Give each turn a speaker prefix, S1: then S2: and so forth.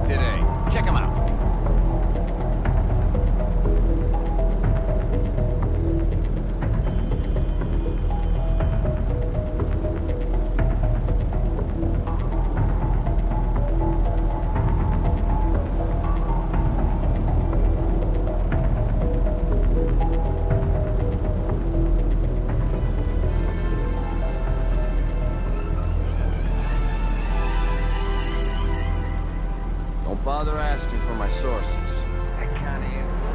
S1: today. Check them out. Asking for my sources.
S2: That kind of